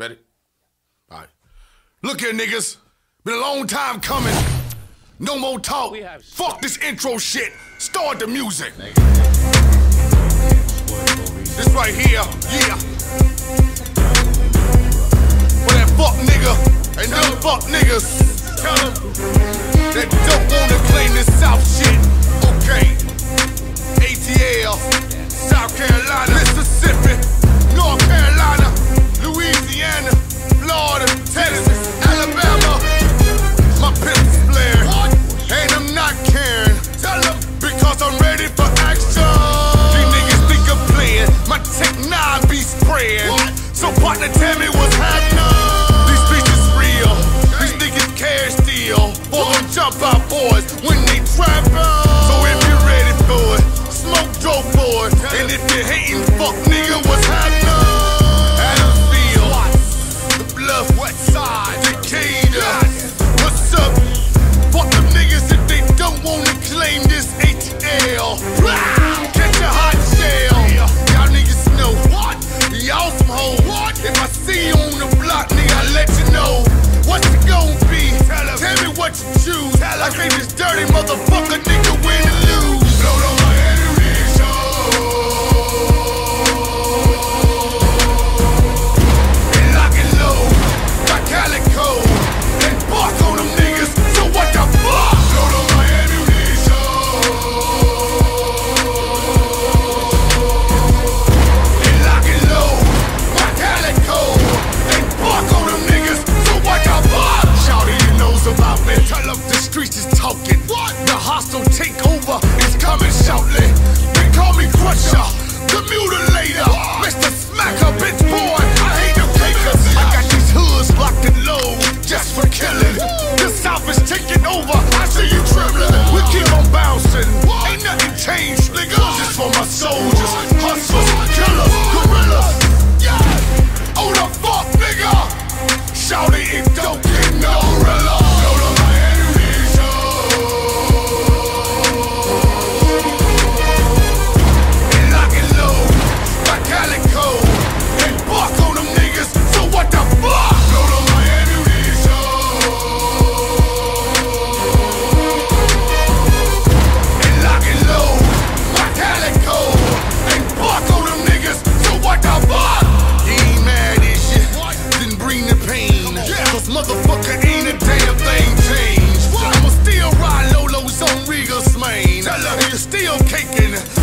Ready? All right. Look here, niggas. Been a long time coming. No more talk. Fuck this intro shit. Start the music. This right here, yeah. For that fuck nigga and them fuck niggas. Tell them that don't wanna claim this South shit. Okay. ATL, South Carolina, Louisiana, Florida, Texas, Alabama. My pistol's flared, and I'm not caring. Tell them because I'm ready for action. These niggas think I'm playing, my tech be spraying. So partner, tell me what's happening. These bitches real, these niggas cash steal. For them jump out boys when they trappin'. So if you're ready for it, smoke dope for it. And if you're hating, fuck nigga, what's happening? West Decatur. What's up? Fuck them niggas if they don't wanna claim this ATL. Catch a hot shell. Y'all niggas know what? Y'all some hoes. If I see you on the block, nigga, I let you know. What you gon' be? Tell, me what you choose. I think this dirty motherfucker nigga talking. What? The hostile takeover is coming shortly. They call me Crusher, the mutilator, what? Mr. Smacker, bitch boy. I hate the takers. I got these hoods locked and low just for killing. The South is taking over. I see you trembling. We keep on bouncing. What? Ain't nothing changed, nigga. Just for my soldiers. the pain. Cause motherfucker ain't a damn thing changed. I'ma still ride Lolo's on Regal main. You still caking.